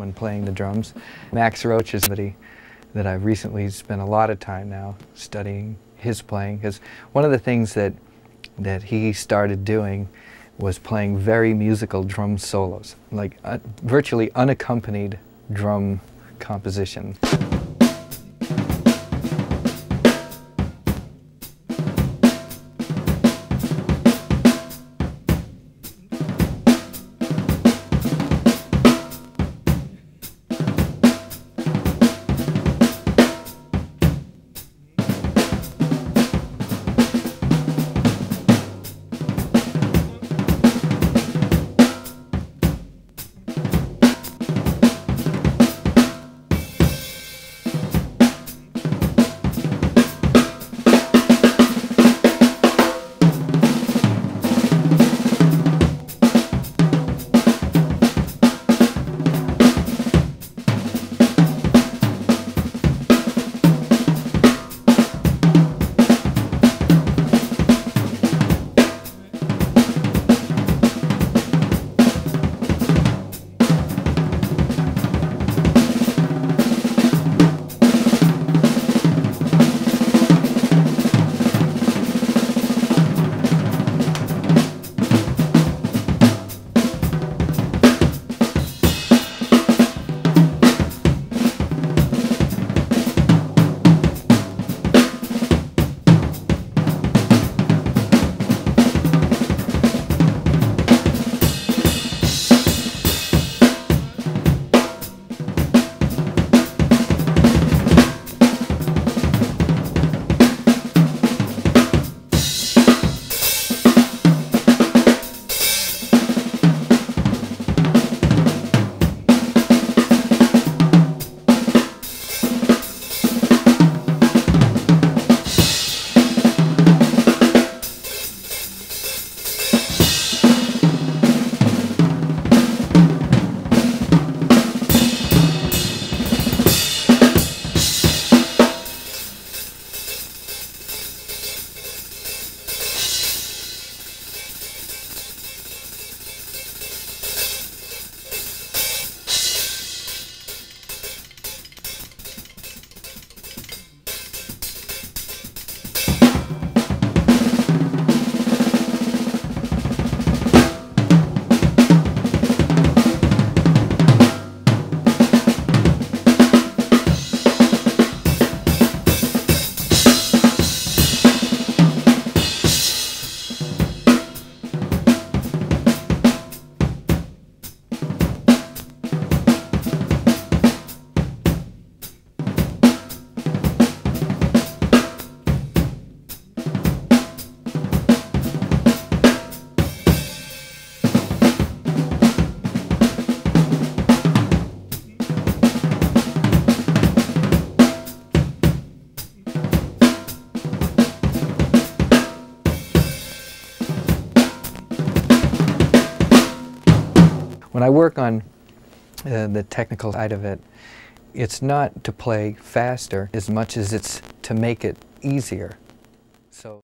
when playing the drums. Max Roach is somebody that I've recently spent a lot of time now studying his playing because one of the things that that he started doing was playing very musical drum solos, like uh, virtually unaccompanied drum composition. When I work on uh, the technical side of it, it's not to play faster as much as it's to make it easier. So.